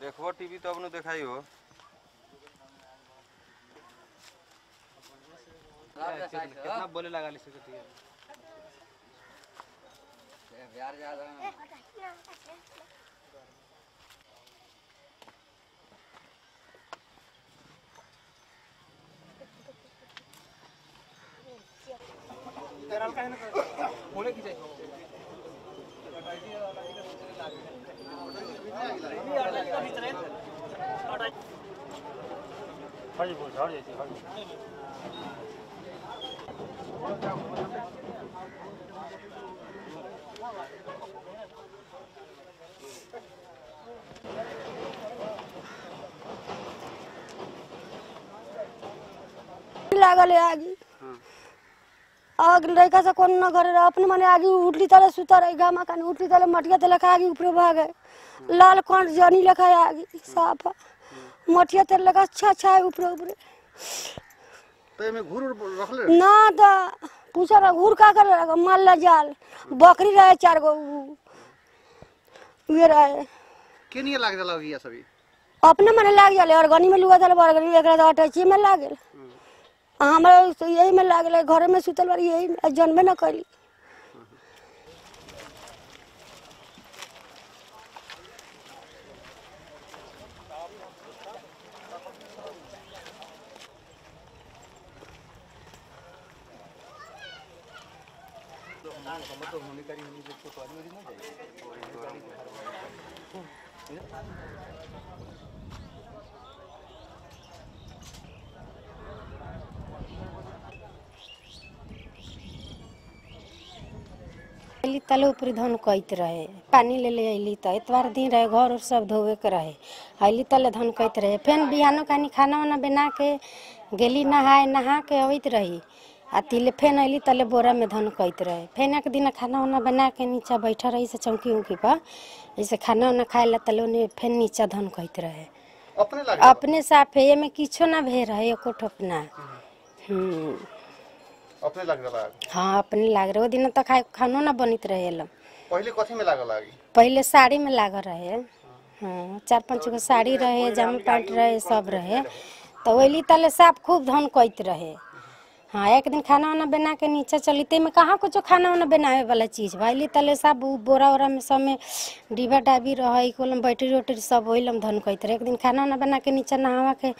देखबो टीवी तो अपने देखाई हो। कितना बोले लगा ली सकती है। लागल है आगी। आग लड़का से कौन न करे अपने मने आगी उठली तले सुता रही गामा कानी उठली तले मटिया तले खा आगी ऊपर भागे लाल कंठ जनी लेखा आगी साफ़। मटिया तेल लगा अच्छा अच्छा है ऊपर ऊपर। तो एमे घूर उर रखले ना तो पूछा ना घूर का करे लगा माल ला जाल। बकरी रहे चार गो। उहे रहे के नहीं लाग जाला ये सभी? अपने मने लाग जाले अरगनी में लुआ दल बरगनी एकरा तो अटैची में लागल हमरा तो यही में लागल घरे में सुतल बारी यही जन्मे न कैली। अली तले ऊपरी धन कैत रहे। पानी ले ले अली तो इतवार दिन रहे घर उर सब धोवे के रहे। अली तले धन कैत रहे। फेन बिहानो कानी खाना वाना बना के गेली नहाए नहा के अवैत रही। आ तिले फेन अली तले बोरा में धन कैत रहे। फेन एक दिन खाना वाना बना के नीचा बैठा रही से चौकी उकी पर। जैसे खाना वाना खाए ला तले ओने फेन नीचा धन कैत रहे। अपने अपने साफ़ है में किछो ना भे रहे एको ठोपना हम्म। अपने लाग जाला हाँ अपने लाग रहे। वो दिन तो खाए खानो ना बनित रहे पहले कथी में लागल लागी? पहले साड़ी में लागल रहे। हाँ चार पाँच गो साड़ी रहे जामा पैंट रहे सब रहे। तो वही तले साफ़ खूब धन कैत रहे हाँ एक दिन खाना वाना बना के नीचे चली ते में कहाँ कुछ खाना वाना बनावे वाला चीज़? भाई तले सब बोरा वोरा में सब में डिब्बा डाबी रहे, कोलम बैटरी वोटरी सब वही लम धन कहते एक दिन खाना वाना बना के नीचे नहावा के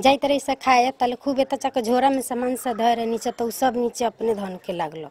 जाइत रही से खाए, तले खूब एत चक झोरा में सामान से धरे, नीचे तो सब नीचे अपने धन के लागलो।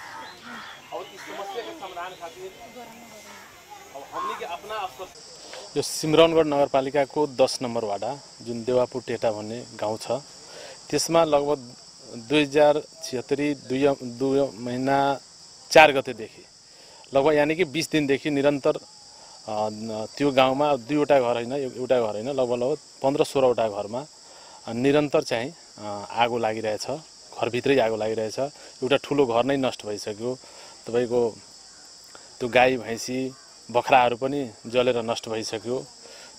यो सिमरनगढ नगरपालिकाको दस नम्बर वाडा जुन देवापुर टेटा भन्ने गाउँ छ त्यसमा लगभग दुई हजार छिहत्तरी दुई दुई महिना चार गतेदेखि लगभग यानि कि बिस दिनदेखि निरन्तर त्यो गाउँमा दुईवटा घर होइन एउ- एउटा घर होइन लगभग लगभग पन्ध्र सोह्रवटा घरमा निरन्तर चाहिँ आगो लागिरहेछ। घरभित्रै आगो लागिरहेछ। एउटा ठुलो घर नै नष्ट भइसक्यो। तपाईँको त्यो गाई भैँसी बख्राहरू पनि जलेर नष्ट भइसक्यो।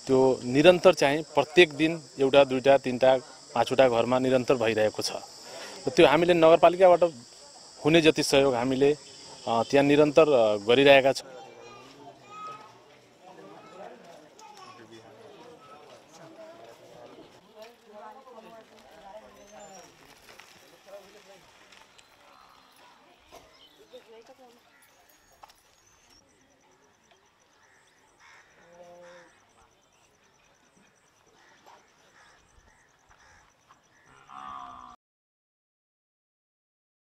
त्यो निरन्तर चाहिँ प्रत्येक दिन एउटा दुईवटा तिनवटा पाँचवटा घरमा निरन्तर भइरहेको छ। त्यो हामीले नगरपालिकाबाट हुने जति सहयोग हामीले त्यहाँ निरन्तर गरिरहेका छौँ। dưới các em